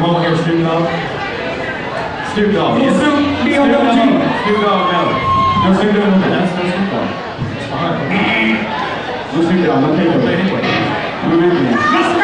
home against Snoop Dogg? Snoop Dogg. Little Snoop D-O-W-G. Snoop Dogg, no. No Snoop Dogg. That's no Snoop Dogg. Alright. No Snoop Dogg, no paper. Anyway. Move in, man.